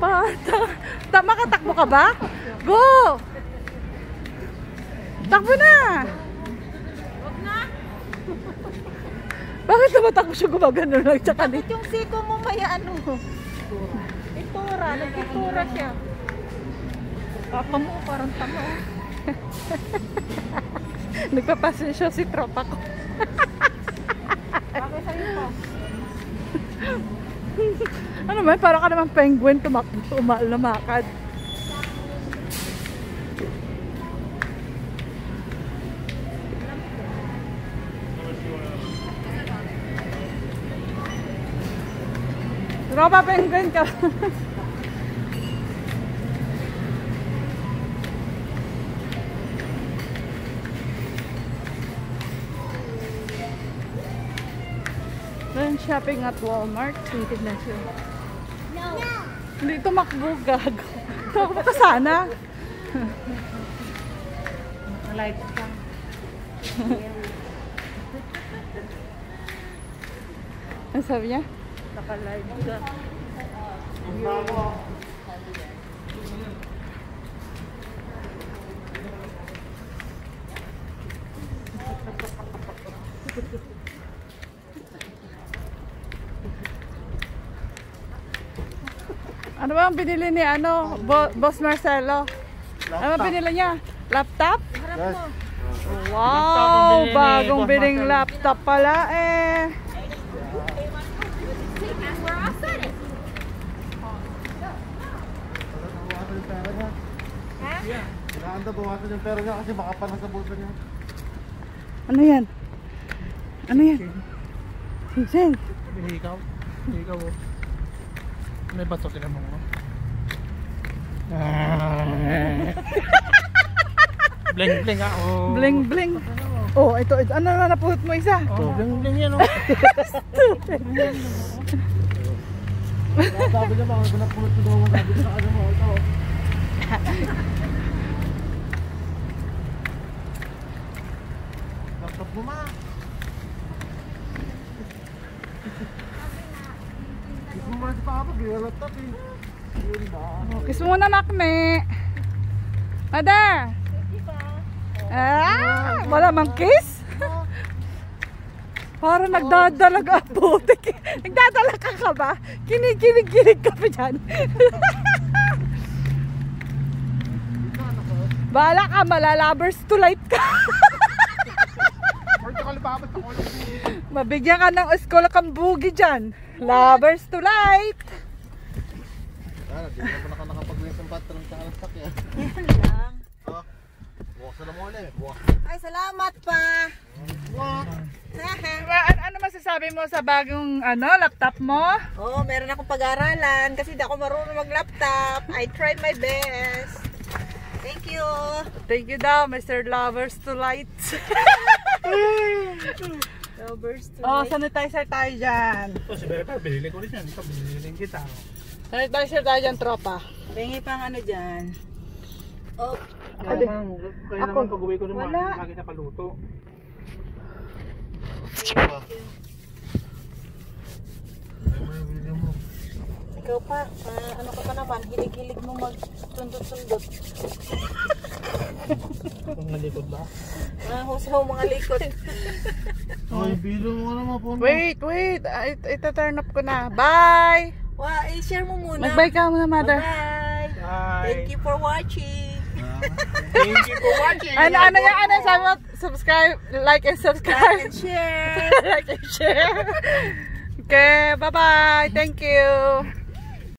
Pa, ta, tama ka, takbo ka ba? Go! Takbo na! Huwag na. Bakit tumatakbo siya gumagano lang sa? Bakit yung siko mo may ano? Itura. Nagkitura siya. Papa mo parang tamo. Nagpapasin siya si tropa ko. Bakit sa'yo pa? Ano man, parang ka naman penguin tumakbo, lumakad. Tropa penguin ka. Then shopping at Walmart. Titignan siya. No. Hindi tumakbo, gago. Tumakbo ka sana. Alive ka. Ano sabi niya? Naka-live ka. Ano ba ang binili ni ano, Bo- Boss Marcelo? Ano ba binili niya? Laptop? Yes. Wow, bagong biling laptop pala eh. Bawasan yung pera niya. Kailangan daw bawasan yung pera niya kasi baka parang sa bulsa niya. Ano yan? Ano yan? Sing. Hihikaw. Hihikaw oh. May bato tinan mo. bling bling ako. Bling bling. Oh, ito, ito. Ano na napulot mo isa? Oh, bling bling yan oh. Sabi niya baka pinapulot ko daw ang sabi niya sa kanya mo. Ito. oh. Laptop mo ma. Kiss mo muna si Papa, bigla laptop eh. Yun ba? Oh, kiss mo muna, Makme. Mother! Ah, wala mang kiss? Para nagdadalaga ang putik. Nagdadala ka ka ba? Kinikilig-kilig ka pa dyan. Bahala ka, malalabers to light ka. Mabigyan ka ng eskola kang bugi dyan. Lovers to light. Ah, di na pa naka nakapag-win ng patron sa alas sakya. Yan lang. Ah, buwak sa lamole. Buwak. Ay, salamat pa. Buwak. Ano, ano masasabi mo sa bagong ano, laptop mo? Oo, oh, meron akong pag-aaralan kasi di ako marunong mag-laptop. I tried my best. Thank you. Thank you daw, Mr. Lovers to light. Oh, sanitizer tayo dyan. Oh, si Berta, binili ko rin yan. Ito, binili kita. Sanitizer tayo dyan, tropa. Pengi pang ano dyan. Oh, Kaya naman, kaya naman pag-uwi ko naman, Wala. lagi na paluto. Ikaw pa. ah, ano ka pa naman? Hilig-hilig mo mag-sundot-sundot. Kung nalikod ba? Ah, husaw mga likod. Ay, bilo mo naman po. Wait, wait. Ah, it- Ito-turn up ko na. Bye! Wow, i-share mo muna. Mag-bye ka muna, mother. Bye. Bye. Thank you for watching. Thank you for watching. Ano, ano yan? Ano sabi mo? Subscribe, like and Like subscribe. and share. like and share. Okay, bye-bye. Thank you.